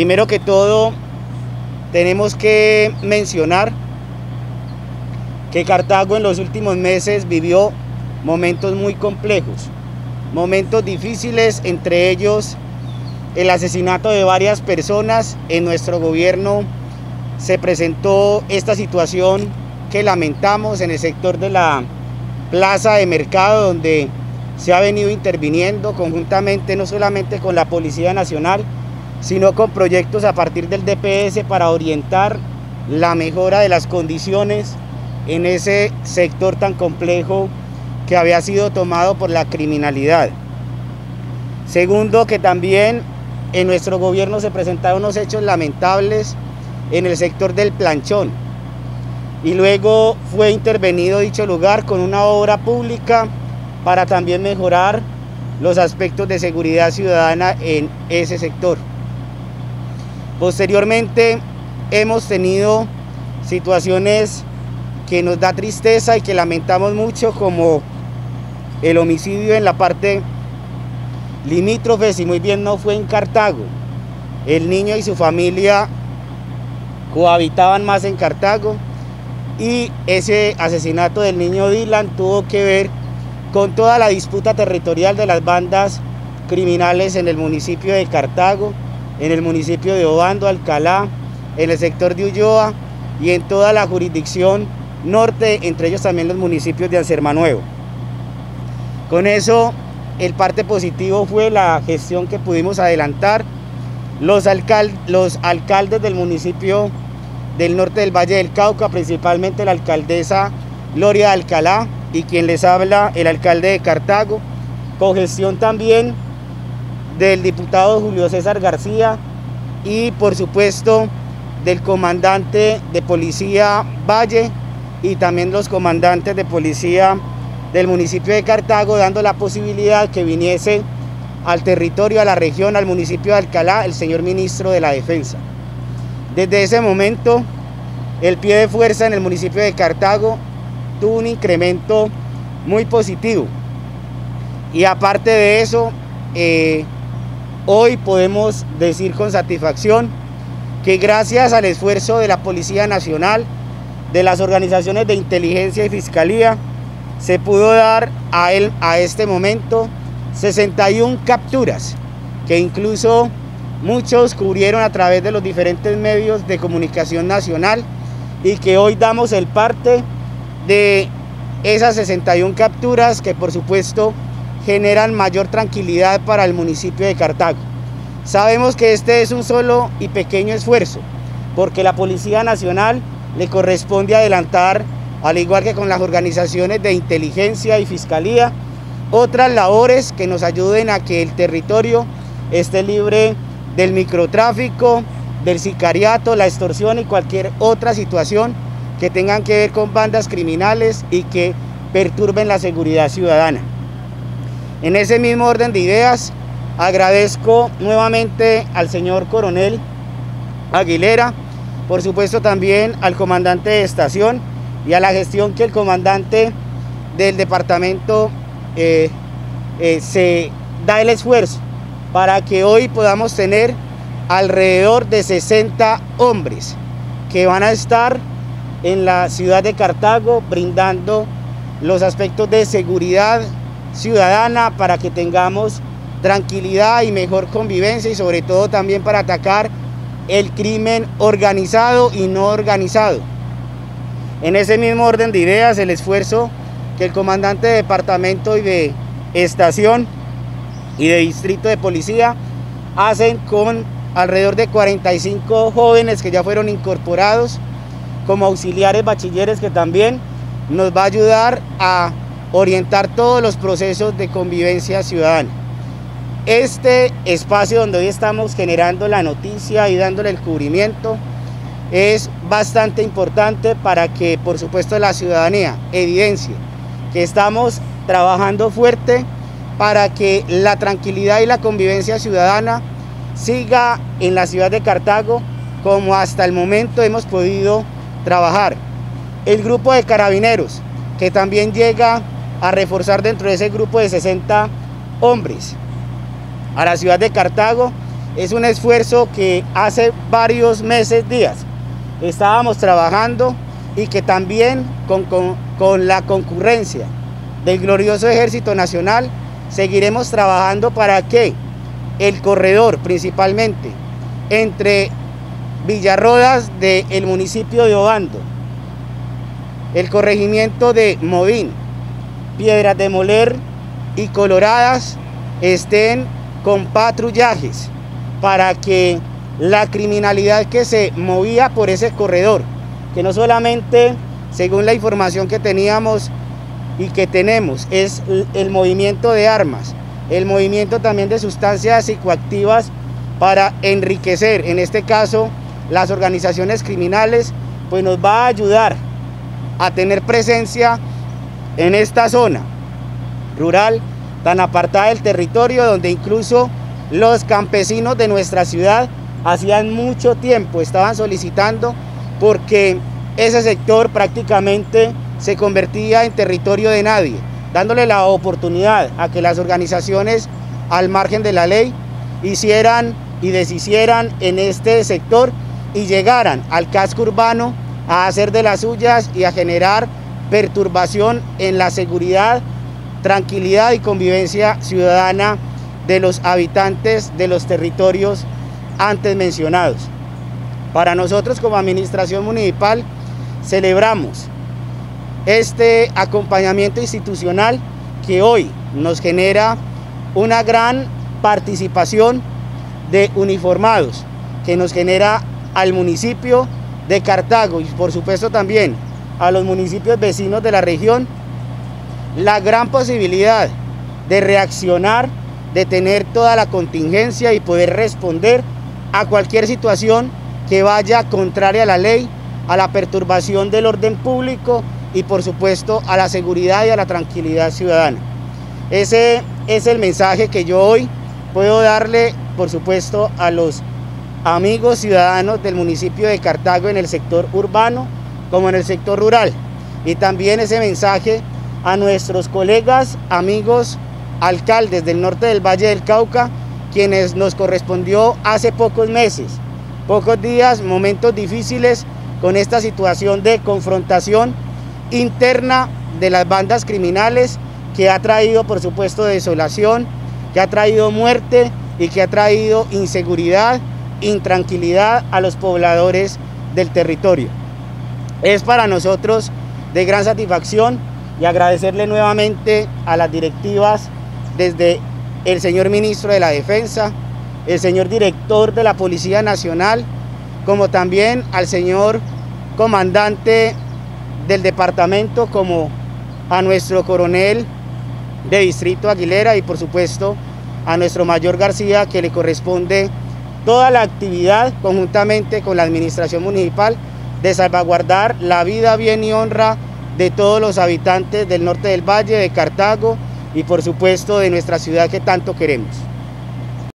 Primero que todo, tenemos que mencionar que Cartago en los últimos meses vivió momentos muy complejos, momentos difíciles, entre ellos el asesinato de varias personas. En nuestro gobierno se presentó esta situación que lamentamos en el sector de la plaza de mercado, donde se ha venido interviniendo conjuntamente no solamente con la Policía Nacional, sino con proyectos a partir del DPS para orientar la mejora de las condiciones en ese sector tan complejo que había sido tomado por la criminalidad. Segundo, que también en nuestro gobierno se presentaron unos hechos lamentables en el sector del planchón. Y luego fue intervenido dicho lugar con una obra pública para también mejorar los aspectos de seguridad ciudadana en ese sector. Posteriormente hemos tenido situaciones que nos da tristeza y que lamentamos mucho como el homicidio en la parte limítrofe, si muy bien no fue en Cartago. El niño y su familia cohabitaban más en Cartago y ese asesinato del niño Dylan tuvo que ver con toda la disputa territorial de las bandas criminales en el municipio de Cartago en el municipio de Obando, Alcalá, en el sector de Ulloa y en toda la jurisdicción norte, entre ellos también los municipios de Anserma Nuevo. Con eso, el parte positivo fue la gestión que pudimos adelantar. Los, los alcaldes del municipio del norte del Valle del Cauca, principalmente la alcaldesa Gloria Alcalá y quien les habla, el alcalde de Cartago, con gestión también del diputado Julio César García y por supuesto del comandante de policía Valle y también los comandantes de policía del municipio de Cartago, dando la posibilidad que viniese al territorio, a la región, al municipio de Alcalá, el señor ministro de la Defensa. Desde ese momento, el pie de fuerza en el municipio de Cartago tuvo un incremento muy positivo. Y aparte de eso, eh, Hoy podemos decir con satisfacción que gracias al esfuerzo de la Policía Nacional, de las organizaciones de inteligencia y fiscalía, se pudo dar a él a este momento 61 capturas, que incluso muchos cubrieron a través de los diferentes medios de comunicación nacional y que hoy damos el parte de esas 61 capturas que por supuesto generan mayor tranquilidad para el municipio de Cartago. Sabemos que este es un solo y pequeño esfuerzo, porque la Policía Nacional le corresponde adelantar, al igual que con las organizaciones de inteligencia y fiscalía, otras labores que nos ayuden a que el territorio esté libre del microtráfico, del sicariato, la extorsión y cualquier otra situación que tengan que ver con bandas criminales y que perturben la seguridad ciudadana. En ese mismo orden de ideas, agradezco nuevamente al señor coronel Aguilera, por supuesto también al comandante de estación y a la gestión que el comandante del departamento eh, eh, se da el esfuerzo para que hoy podamos tener alrededor de 60 hombres que van a estar en la ciudad de Cartago brindando los aspectos de seguridad, ciudadana para que tengamos tranquilidad y mejor convivencia y sobre todo también para atacar el crimen organizado y no organizado. En ese mismo orden de ideas, el esfuerzo que el comandante de departamento y de estación y de distrito de policía hacen con alrededor de 45 jóvenes que ya fueron incorporados como auxiliares bachilleres que también nos va a ayudar a orientar todos los procesos de convivencia ciudadana. Este espacio donde hoy estamos generando la noticia y dándole el cubrimiento es bastante importante para que, por supuesto, la ciudadanía evidencie que estamos trabajando fuerte para que la tranquilidad y la convivencia ciudadana siga en la ciudad de Cartago como hasta el momento hemos podido trabajar. El grupo de carabineros que también llega a reforzar dentro de ese grupo de 60 hombres. A la ciudad de Cartago es un esfuerzo que hace varios meses, días, estábamos trabajando y que también con, con la concurrencia del glorioso Ejército Nacional seguiremos trabajando para que el corredor principalmente entre Villarrodas del municipio de Obando, el corregimiento de Movín, Piedras de Moler y Coloradas estén con patrullajes para que la criminalidad que se movía por ese corredor, que no solamente, según la información que teníamos y que tenemos, es el movimiento de armas, el movimiento también de sustancias psicoactivas para enriquecer, en este caso, las organizaciones criminales, pues nos va a ayudar a tener presencia en esta zona rural tan apartada del territorio donde incluso los campesinos de nuestra ciudad hacían mucho tiempo estaban solicitando porque ese sector prácticamente se convertía en territorio de nadie, dándole la oportunidad a que las organizaciones al margen de la ley hicieran y deshicieran en este sector y llegaran al casco urbano a hacer de las suyas y a generar perturbación en la seguridad, tranquilidad y convivencia ciudadana de los habitantes de los territorios antes mencionados. Para nosotros como administración municipal celebramos este acompañamiento institucional que hoy nos genera una gran participación de uniformados, que nos genera al municipio de Cartago y por supuesto también a los municipios vecinos de la región la gran posibilidad de reaccionar, de tener toda la contingencia y poder responder a cualquier situación que vaya contraria a la ley, a la perturbación del orden público y por supuesto a la seguridad y a la tranquilidad ciudadana. Ese es el mensaje que yo hoy puedo darle, por supuesto, a los amigos ciudadanos del municipio de Cartago en el sector urbano como en el sector rural. Y también ese mensaje a nuestros colegas, amigos, alcaldes del norte del Valle del Cauca, quienes nos correspondió hace pocos meses, pocos días, momentos difíciles con esta situación de confrontación interna de las bandas criminales que ha traído, por supuesto, desolación, que ha traído muerte y que ha traído inseguridad, intranquilidad a los pobladores del territorio. Es para nosotros de gran satisfacción y agradecerle nuevamente a las directivas desde el señor ministro de la Defensa, el señor director de la Policía Nacional, como también al señor comandante del departamento, como a nuestro coronel de Distrito Aguilera y por supuesto a nuestro mayor García que le corresponde toda la actividad conjuntamente con la administración municipal de salvaguardar la vida, bien y honra de todos los habitantes del norte del valle, de Cartago y por supuesto de nuestra ciudad que tanto queremos.